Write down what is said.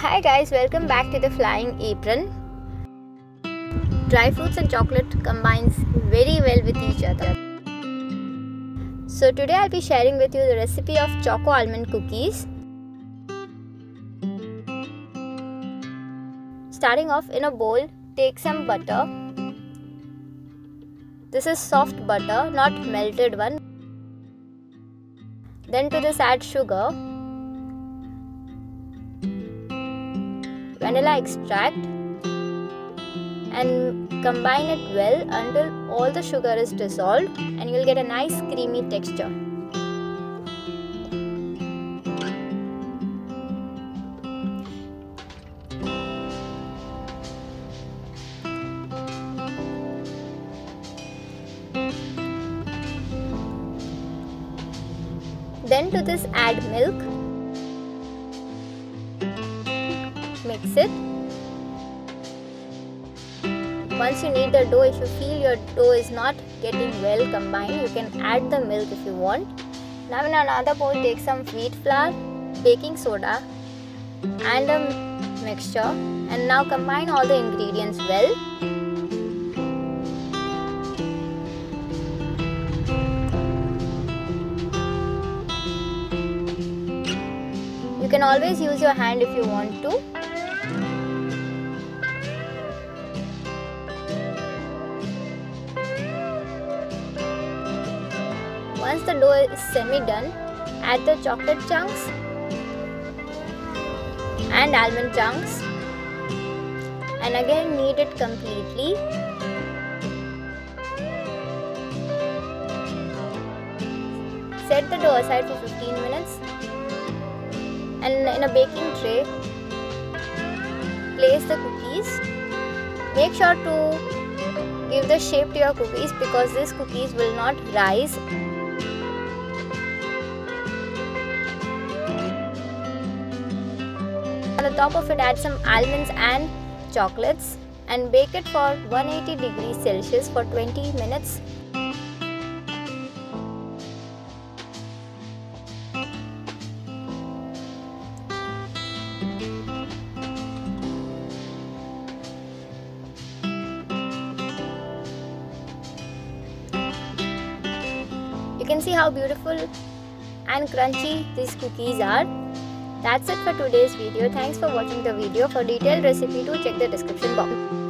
Hi guys, welcome back to the Flying Apron. Dry fruits and chocolate combines very well with each other. So today I'll be sharing with you the recipe of choco almond cookies. Starting off in a bowl, take some butter. This is soft butter, not melted one. Then to this add sugar vanilla extract and combine it well until all the sugar is dissolved and you'll get a nice creamy texture. Then to this add milk mix it. Once you knead the dough, if you feel your dough is not getting well combined, you can add the milk if you want. Now in another bowl, take some wheat flour, baking soda and a mixture and now combine all the ingredients well. You can always use your hand if you want to. Once the dough is semi-done, add the chocolate chunks and almond chunks and again knead it completely. Set the dough aside for 15 minutes and in a baking tray place the cookies. Make sure to give the shape to your cookies because these cookies will not rise On the top of it add some almonds and chocolates and bake it for 180 degrees Celsius for 20 minutes. You can see how beautiful and crunchy these cookies are. That's it for today's video. Thanks for watching the video. For detailed recipe, do check the description box.